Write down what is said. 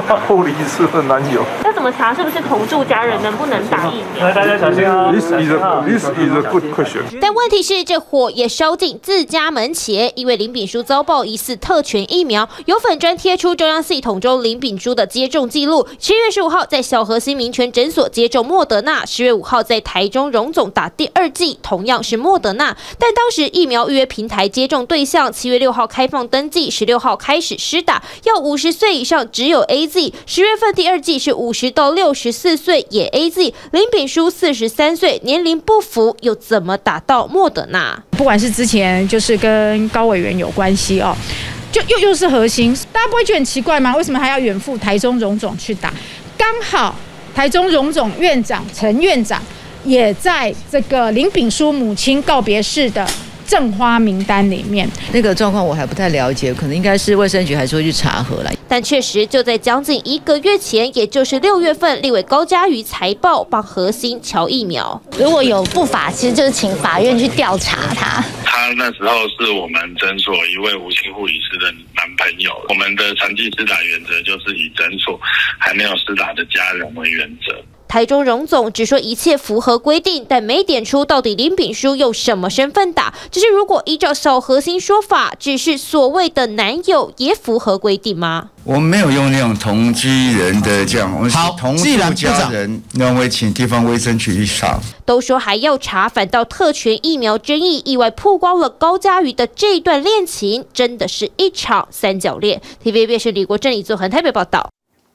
护理师的男友。要怎么查是不是同住家人能不能打疫苗？来，大家小心啊！This is a this is a good question。但问题是，这火也烧进自家门前，因为林炳书遭报疑似特权疫苗，有粉砖贴出中央系统中林炳书的接种记录。七月十五号在小河西民权诊所接种莫德纳，十月五号在台中荣总打第二剂，同样是莫德纳。但当时疫苗预约平台接种对象七月六号开放登记，十六号开始施打，要五十岁以上只有 A A Z。十月份第二季是五十到六十四岁也 A Z，林炳书四十三岁，年龄不符，又怎么打到莫德纳？不管是之前就是跟高委员有关系哦，就又又是核心，大家不会觉得很奇怪吗？为什么还要远赴台中荣总去打？刚好台中荣总院长陈院长也在这个林炳书母亲告别式的。正花名单里面那个状况我还不太了解，可能应该是卫生局还是会去查核了。但确实就在将近一个月前，也就是六月份，立委高嘉瑜财报帮核心乔疫苗。如果有不法，其实就是请法院去调查他。他那时候是我们诊所一位无性护理师的男朋友。我们的长期施打原则就是以诊所还没有施打的家人为原则。台中荣总只说一切符合规定，但没点出到底林炳书用什么身份打。只是如果依照小核心说法，只是所谓的男友，也符合规定吗？我们没有用那种同居人的这样，我们是同住家人，那我请地方卫生局去查。都说还要查，反倒特权疫苗争议意外曝光了高嘉瑜的这段恋情，真的是一场三角恋。TVB 是李国正、李作恒台北报道。